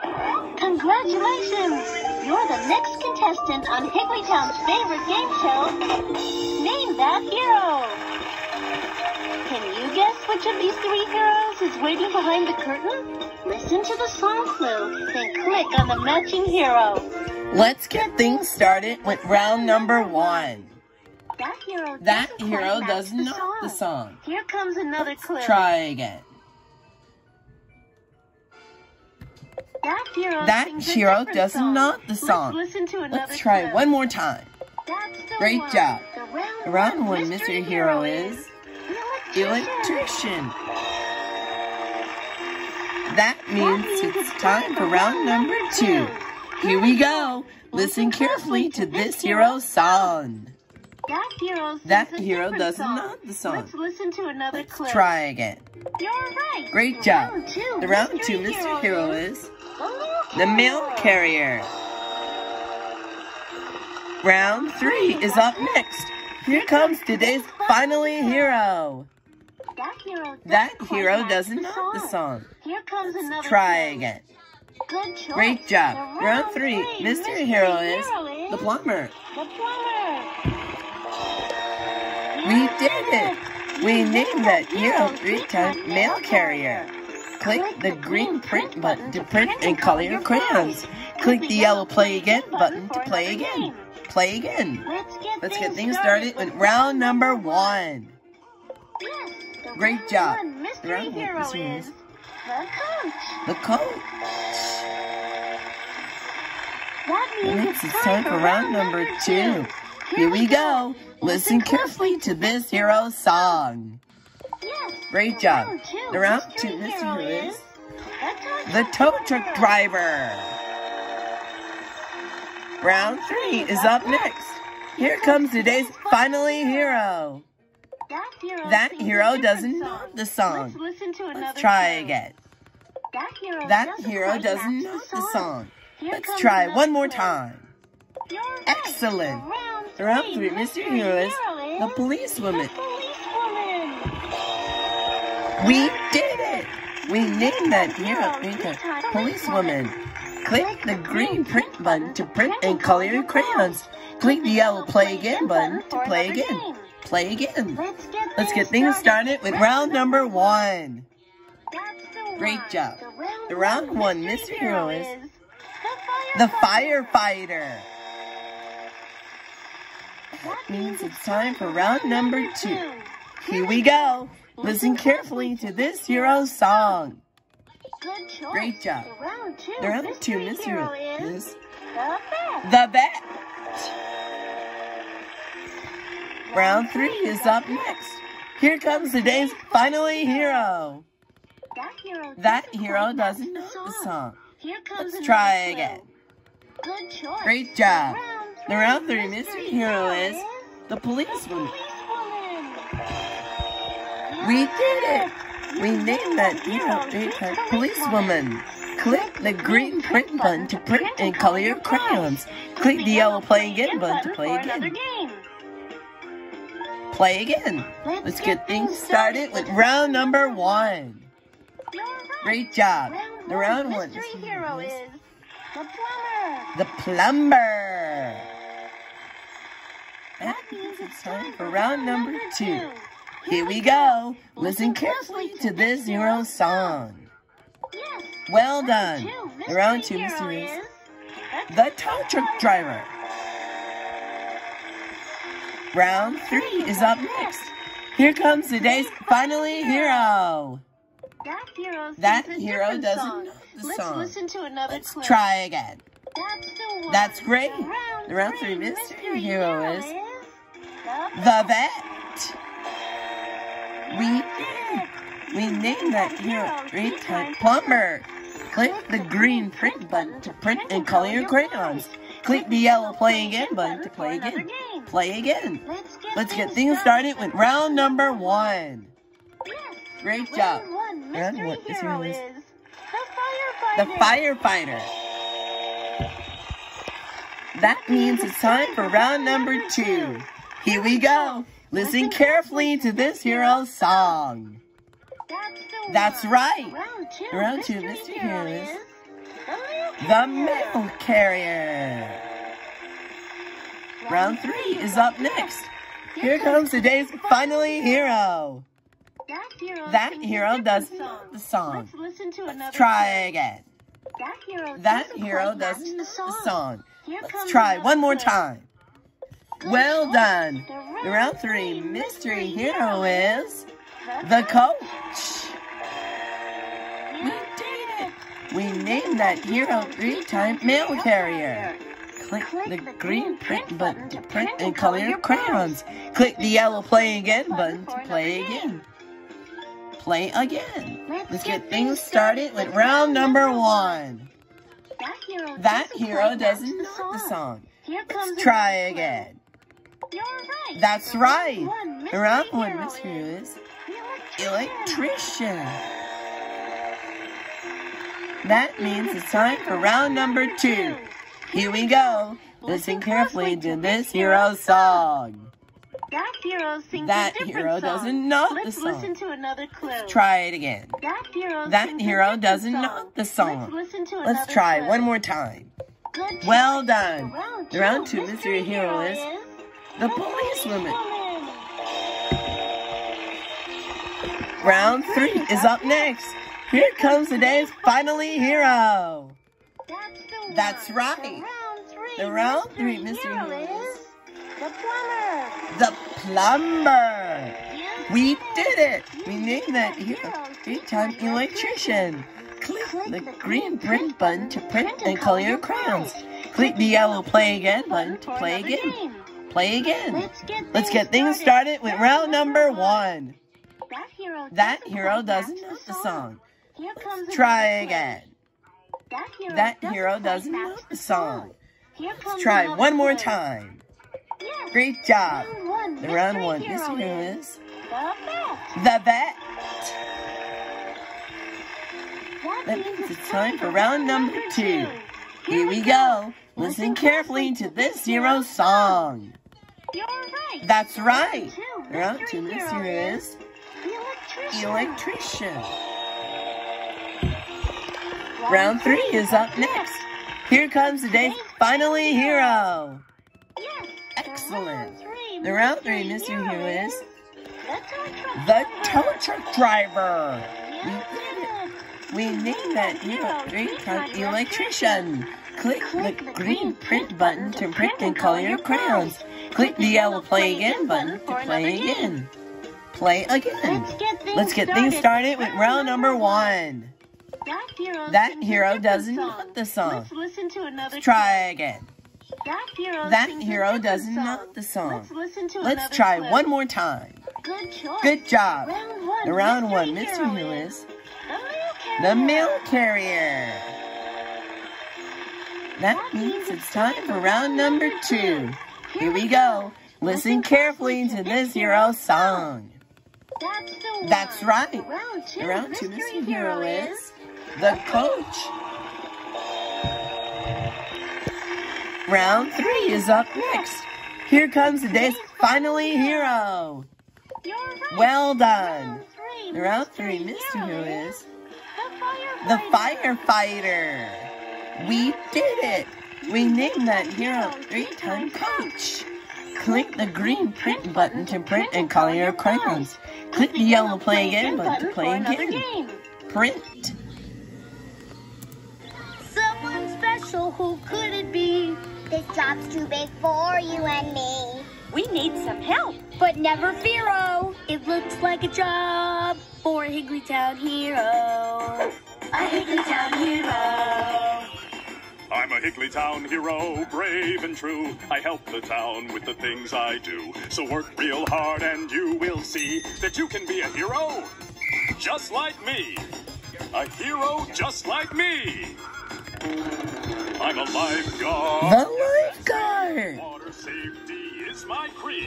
Congratulations! You're the next contestant on Higglytown's favorite game show, Name That Hero! Can you guess which of these three heroes is waiting behind the curtain? Listen to the song clue, then click on the matching hero. Let's get things started with round number one. That hero That doesn't hero does not the song. Here comes another clue. Try again. That hero, That hero does song. not the song. Let's listen to another Let's try clue. one more time. Great one. job. The round, round one mystery hero is electrician. electrician. That means it's time for round number two. Here we go. Listen carefully to this hero's song. That hero, That hero does song. not the song. Let's listen to another Let's clip. try again. You're right. Great job. Round two, The round mystery two mystery hero is the mail carrier. Round three is up next. Here comes today's finally hero. That hero, doesn't That quite hero match doesn't the know the song. Here comes another Try again. Good choice. Great job. The Round three, mystery hero is the plumber. The plumber. We did it. We named that hero three-time mail carrier. Click the green print button to print and color your crayons. Click the yellow play again button to play again. Play again. Let's get things started with round number one. Great job. Mystery Round hero is the coach. The coat. That means it's time for round number two. Here we go. Listen carefully to this hero's song. Yes. Great job. Oh, round two The round two mystery hero is the tow truck driver. Round three is up next. Here comes today's finally hero. That hero, That hero doesn't know the song. Let's listen to another Let's try again. That hero, That doesn't hero doesn't know the song. Let's try one more time. Excellent. Round three Mr. hero is the the policewoman. We did it! We named that hero three-time policewoman. Click the green print button to print and color your crayons. Click the yellow play again button to play again. Play again. Let's get, things started with round number one. Great job. The round, one mystery hero is the The firefighter. That means it's time for round number two. Here we go. Listen carefully to this hero's song. Good choice. Great job. The round two, The round two mystery hero is is the bat. the vet. Round three is up next. Here comes today's finally hero. That hero, That doesn't hero doesn't know the song. Here comes Let's try again. Good choice. Great job. The round three mystery hero is the policewoman. We did it! We named that three-time policewoman. Click the green print button to print and color your crayons. Click the yellow play again button to play again. Play again. Let's get things started with round number one. Great job. The round one mystery hero is the plumber. the plumber. That means it's time for round number two. Here we go. Listen carefully to this hero's song. Well done. Round two is is the tow truck driver. Round three is up next. Here comes today's finally hero. that hero. That hero doesn't song. know the Let's song. listen to another Let's clip. try again. That's the one. That's great. The round, The round three mystery, mystery hero hero is the The vet. We. We named that hero three-time plumber. Click the green print button to print and color your crayons. Click the yellow play again button to play again. Play again. Let's get, things started with round number one. Great job. Round one Round mystery hero is is the firefighter. That means it's time for round number two. Here we go. Listen carefully to this hero's song. That's That's right. Round two. Round two mystery mystery hero is the mail carrier. Round three is up next. Here comes today's finally hero. That hero, That hero doesn't song. know the song. Let's listen to another Try again. That hero, That hero doesn't the song. Here Let's try one more time. Good Well choice. done. The The round three mystery hero is the coach. We did it. We named that hero three-time mail carrier. Click the green print button to print and color your crayons. Click the yellow play again button to play again. Play again. Let's get things started with round number one. That hero, That doesn't hero doesn't know the song. Here comes Let's try again. You're right. That's The right. round The round one mystery is is electrician. That means it's time for round number two. Here we go. Listen carefully to this hero song. That hero sings That a different hero song. doesn't know the song. Let's listen to another clue. Try it again. That hero That hero doesn't song. know the song. Let's listen to Let's try clue. one more time. Good Well done. Round The round two mystery hero is the policewoman. Round three is up next. Here comes today's finally hero. That's right. The round three, mystery hero the plumber. The plumber. We did it. We named that hero three-time electrician. Click the green print button to print and color your crayons. Click the yellow play again button to play again. Play again. Let's get Let's get things started with round number one. That hero That doesn't hero doesn't know the song. Here comes Try again. That hero That doesn't hero doesn't know the song. Let's try one more time. Yes. Great job. Round one, The round one hero hero is the vet. the vet. That means means it's time for round number two. Here we go. Listen carefully to this hero song. Right. That's right. Two The round mystery two hero is the electrician. electrician. Round three is up next. Here comes the day. finally hero. Yes. Excellent. The round three mystery hero is the tow truck the tow truck driver. We named that hero three-time electrician. Click the green print button to print and color your crayons. Click the yellow play again button to play again. Play again. Let's get things Let's get things started with round number one. That hero, That hero doesn't know the song. Let's listen to another. Let's try again. That hero. That hero doesn't know the song. Let's listen to Let's try clip. one more time. Good. Good job. Round one. The round mystery one hero hero is the mail carrier. That means it's time for round number two. Here we go. Listen carefully to this hero song. That's. Right. Round two, mystery hero is the coach. Round three is up next. Here comes today's finally hero. Well done. Round three, mystery hero is the firefighter. We did it. We named that hero three-time coach. Click the green print button to print and color your crayons. Click the yellow play again button to play another again. game. Print. Someone special, who could it be? This job's too big for you and me. We need some help. But never fear, oh, it looks like a job for a Higglytown hero. A Higglytown hero. I'm a Higglytown hero, brave and true. I help the town with the things I do. So work real hard and you will see that you can be a hero just like me. A hero just like me. I'm a lifeguard. The lifeguard. Water safety is my creed.